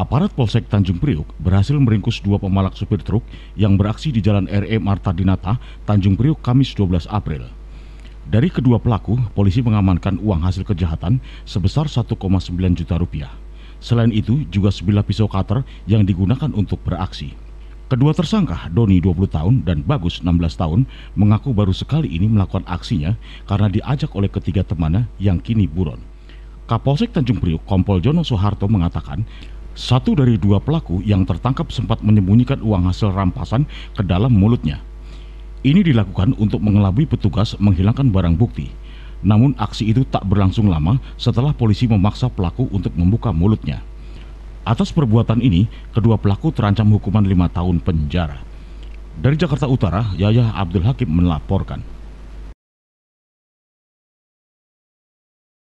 Aparat Polsek Tanjung Priuk berhasil meringkus dua pemalak supir truk yang beraksi di Jalan RE Marta Dinata, Tanjung Priuk, Kamis 12 April. Dari kedua pelaku, polisi mengamankan uang hasil kejahatan sebesar 1,9 juta rupiah. Selain itu, juga sebilah pisau cutter yang digunakan untuk beraksi. Kedua tersangka, Doni 20 tahun dan Bagus 16 tahun, mengaku baru sekali ini melakukan aksinya karena diajak oleh ketiga temannya yang kini buron. Kapolsek Tanjung Priuk, Kompol Jono Soeharto mengatakan, satu dari dua pelaku yang tertangkap sempat menyembunyikan uang hasil rampasan ke dalam mulutnya. Ini dilakukan untuk mengelabui petugas menghilangkan barang bukti. Namun aksi itu tak berlangsung lama setelah polisi memaksa pelaku untuk membuka mulutnya. Atas perbuatan ini, kedua pelaku terancam hukuman lima tahun penjara. Dari Jakarta Utara, Yaya Abdul Hakim melaporkan.